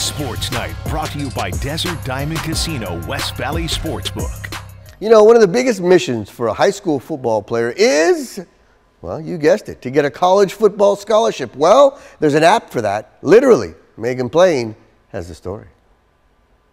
Sports Night brought to you by Desert Diamond Casino West Valley Sportsbook. You know, one of the biggest missions for a high school football player is, well, you guessed it, to get a college football scholarship. Well, there's an app for that, literally. Megan Plain has the story.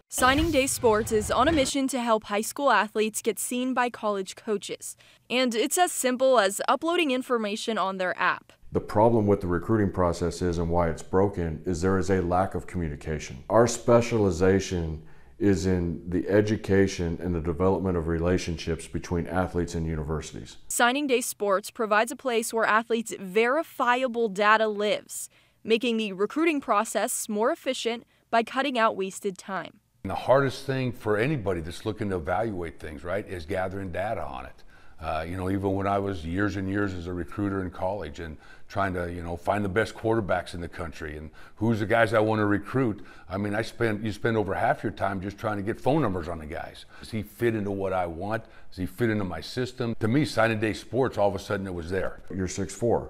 Signing Day Sports is on a mission to help high school athletes get seen by college coaches. And it's as simple as uploading information on their app. The problem with the recruiting process is and why it's broken is there is a lack of communication. Our specialization is in the education and the development of relationships between athletes and universities. Signing Day Sports provides a place where athletes' verifiable data lives, making the recruiting process more efficient by cutting out wasted time. The hardest thing for anybody that's looking to evaluate things, right, is gathering data on it. Uh, you know, even when I was years and years as a recruiter in college and trying to, you know, find the best quarterbacks in the country and who's the guys I want to recruit. I mean, I spend you spend over half your time just trying to get phone numbers on the guys. Does he fit into what I want? Does he fit into my system? To me, signing day sports, all of a sudden it was there. You're 6'4".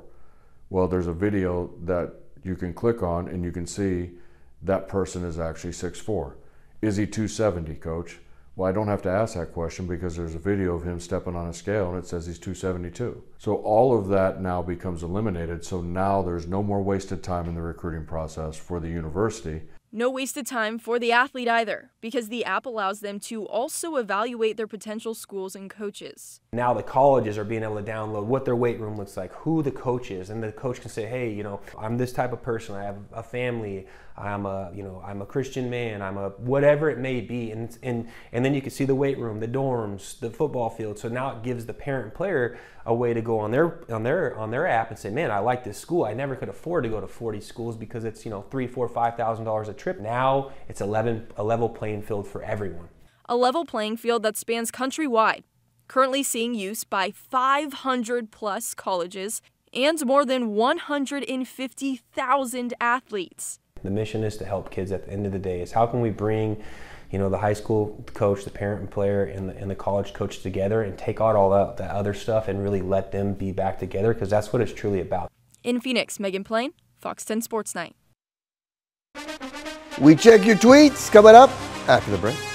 Well, there's a video that you can click on and you can see that person is actually 6'4". Is he 270, coach? Well, I don't have to ask that question because there's a video of him stepping on a scale and it says he's 272. So all of that now becomes eliminated. So now there's no more wasted time in the recruiting process for the university. No wasted time for the athlete either, because the app allows them to also evaluate their potential schools and coaches. Now the colleges are being able to download what their weight room looks like, who the coach is, and the coach can say, hey, you know, I'm this type of person, I have a family, I'm a, you know, I'm a Christian man, I'm a whatever it may be, and and and then you can see the weight room, the dorms, the football field. So now it gives the parent player a way to go on their on their on their app and say, man, I like this school. I never could afford to go to 40 schools because it's you know three, four, five thousand dollars a trip. Now it's 11 a level playing field for everyone. A level playing field that spans countrywide, currently seeing use by 500 plus colleges and more than 150,000 athletes. The mission is to help kids at the end of the day is how can we bring you know the high school coach, the parent and player, and the, and the college coach together and take out all that, that other stuff and really let them be back together because that's what it's truly about. In Phoenix, Megan Plain, Fox 10 Sports Night. We check your tweets coming up after the break.